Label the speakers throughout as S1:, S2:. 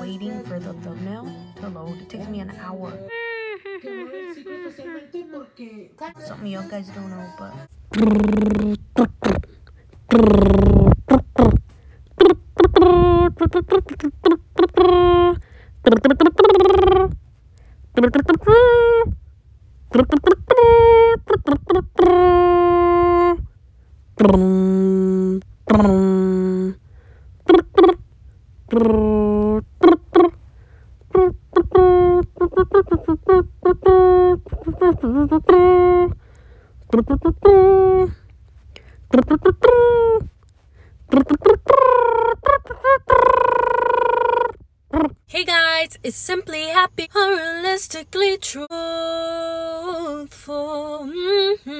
S1: waiting for the thumbnail to load. It takes me an hour. Something you guys don't know, but Hey guys, it's Simply Happy, realistically truthful. Mhm.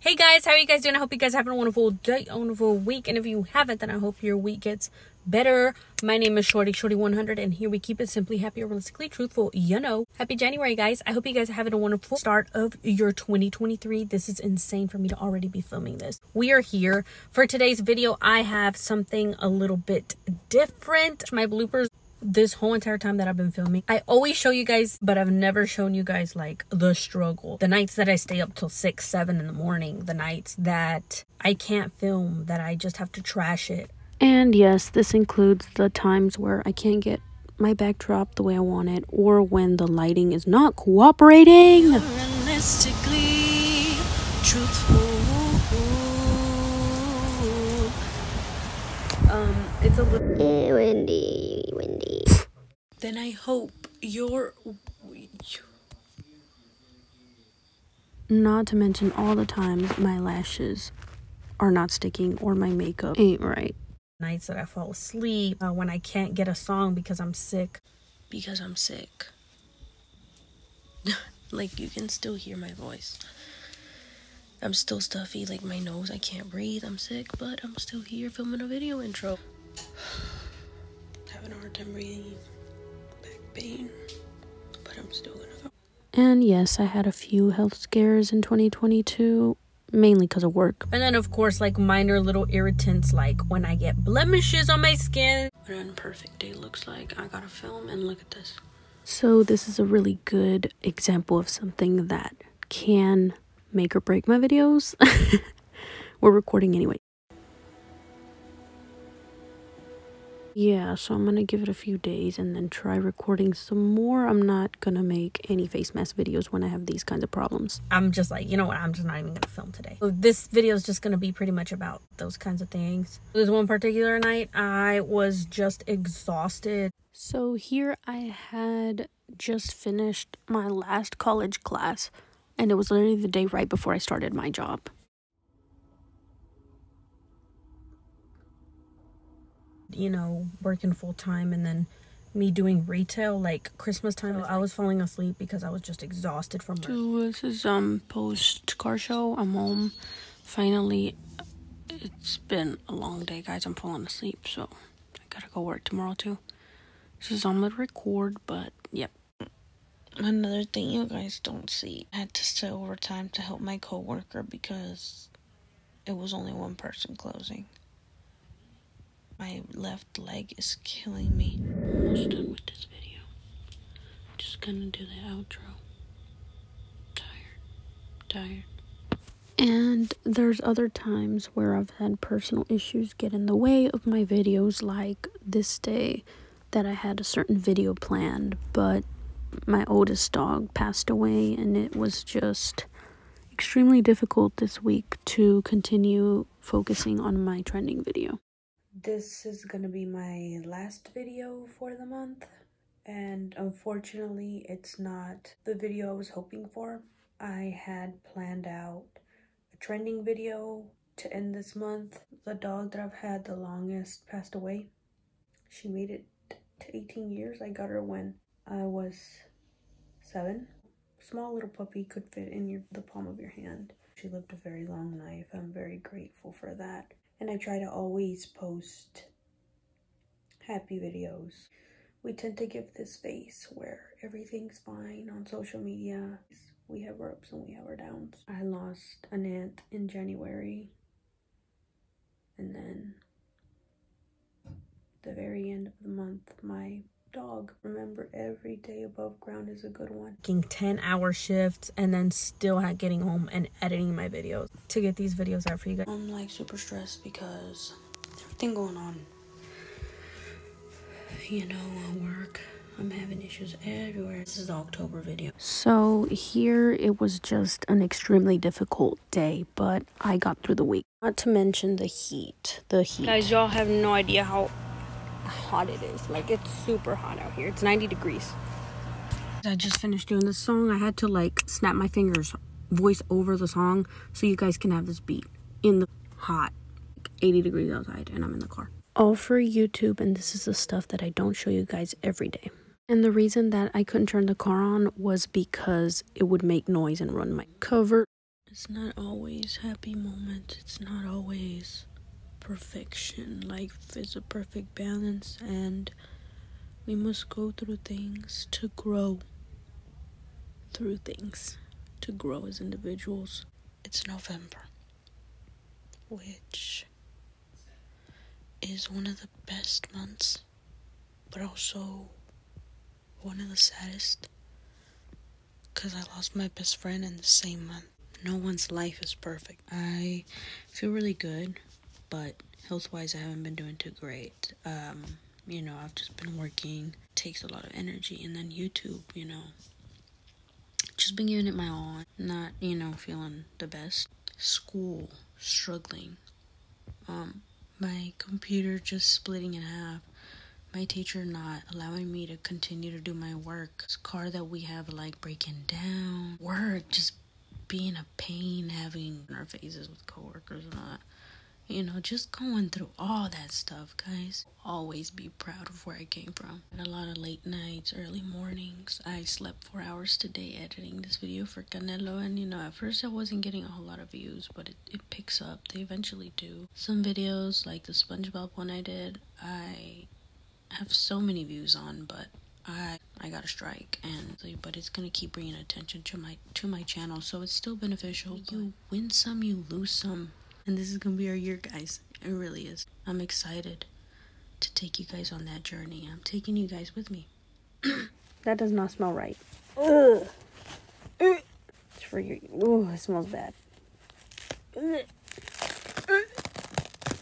S1: Hey guys, how are you guys doing? I hope you guys are having a wonderful day, a wonderful week. And if you haven't, then I hope your week gets better. My name is Shorty, Shorty100, and here we keep it simply happy, realistically truthful. You know. Happy January, guys. I hope you guys are having a wonderful start of your 2023. This is insane for me to already be filming this. We are here for today's video. I have something a little bit different. My bloopers this whole entire time that I've been filming. I always show you guys, but I've never shown you guys like the struggle. The nights that I stay up till six, seven in the morning, the nights that I can't film, that I just have to trash it. And yes, this includes the times where I can't get my backdrop the way I want it, or when the lighting is not cooperating. Um, it's a little.
S2: Eh, windy, windy.
S1: Then I hope you're. Not to mention all the times my lashes are not sticking or my makeup ain't right. Nights that I fall asleep, uh, when I can't get a song because I'm sick. Because I'm sick. like, you can still hear my voice. I'm still stuffy, like my nose, I can't breathe, I'm sick, but I'm still here filming a video intro. Having a hard time breathing, back pain, but I'm still gonna go. And yes, I had a few health scares in 2022, mainly because of work. And then, of course, like minor little irritants, like when I get blemishes on my skin. What an imperfect day looks like. I gotta film and look at this. So, this is a really good example of something that can make or break my videos. We're recording anyway. Yeah, so I'm gonna give it a few days and then try recording some more. I'm not gonna make any face mask videos when I have these kinds of problems. I'm just like, you know what, I'm just not even gonna film today. So this video is just gonna be pretty much about those kinds of things. There's one particular night I was just exhausted. So here I had just finished my last college class and it was literally the day right before I started my job. You know, working full time and then me doing retail like Christmas time. I was falling asleep because I was just exhausted from work. This is um post car show. I'm home. Finally, it's been a long day, guys. I'm falling asleep, so I gotta go work tomorrow too. This is on the record, but yep. Another thing you guys don't see, I had to stay overtime to help my coworker because it was only one person closing. My left leg is killing me. Almost done with this video. Just gonna do the outro. Tired. Tired. And there's other times where I've had personal issues get in the way of my videos, like this day that I had a certain video planned, but my oldest dog passed away, and it was just extremely difficult this week to continue focusing on my trending video. This is gonna be my last video for the month, and unfortunately, it's not the video I was hoping for. I had planned out a trending video to end this month. The dog that I've had the longest passed away. She made it to 18 years. I got her when I was seven. Small little puppy could fit in your, the palm of your hand. She lived a very long life. I'm very grateful for that. And I try to always post happy videos. We tend to give this face where everything's fine on social media. We have our ups and we have our downs. I lost an aunt in January. And then
S3: the very end of the month, my dog. Remember, every day above ground is a good one.
S1: Working 10 hour shifts and then still getting home and editing my videos to get these videos out for you guys.
S3: I'm like super stressed because everything going on. You know, at work, I'm having issues everywhere. This is the October video. So here it was just an extremely difficult day, but I got through the week. Not to mention the heat. The heat.
S1: Guys, y'all have no idea how hot it is. Like it's super hot out here. It's 90 degrees. I just finished doing this song. I had to like snap my fingers, voice over the song so you guys can have this beat in the hot 80 degrees outside and I'm in the car.
S3: All for YouTube and this is the stuff that I don't show you guys every day. And the reason that I couldn't turn the car on was because it would make noise and run my cover. It's not always happy moments. It's not always perfection. Life is a perfect balance, and we must go through things to grow through things, to grow as individuals. It's November, which is one of the best months, but also one of the saddest because I lost my best friend in the same month. No one's life is perfect. I feel really good but health wise, I haven't been doing too great. Um, you know, I've just been working, takes a lot of energy, and then YouTube, you know, just been giving it my all, not, you know, feeling the best. School, struggling. Um, my computer just splitting in half. My teacher not allowing me to continue to do my work. This car that we have like breaking down. Work just being a pain having our faces with coworkers and all that you know, just going through all that stuff, guys. Always be proud of where I came from. And a lot of late nights, early mornings. I slept four hours today editing this video for Canelo. And, you know, at first I wasn't getting a whole lot of views, but it, it picks up. They eventually do. Some videos, like the SpongeBob one I did, I have so many views on, but I I got a strike and but it's gonna keep bringing attention to my to my channel so it's still beneficial you win some you lose some and this is gonna be our year, guys. It really is. I'm excited to take you guys on that journey. I'm taking you guys with me.
S1: that does not smell right.
S3: Ugh. It's for you. Oh, it smells bad.
S1: I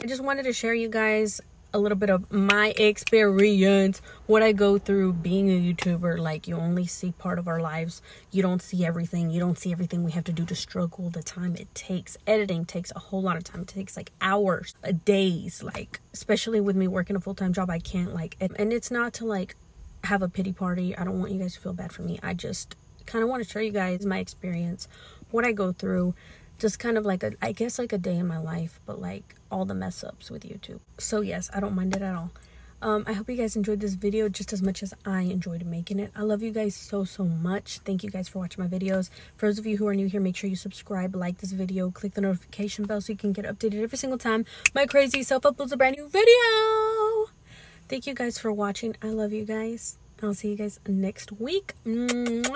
S1: just wanted to share you guys a little bit of my experience, what I go through being a YouTuber. Like, you only see part of our lives. You don't see everything. You don't see everything we have to do to struggle, the time it takes. Editing takes a whole lot of time. It takes like hours, uh, days. Like, especially with me working a full time job, I can't like, and it's not to like have a pity party. I don't want you guys to feel bad for me. I just kind of want to show you guys my experience, what I go through just kind of like a i guess like a day in my life but like all the mess ups with youtube so yes i don't mind it at all um, I hope you guys enjoyed this video just as much as I enjoyed making it. I love you guys so, so much. Thank you guys for watching my videos. For those of you who are new here, make sure you subscribe, like this video, click the notification bell so you can get updated every single time my crazy self uploads a brand new video. Thank you guys for watching. I love you guys. I'll see you guys next week. Mwah.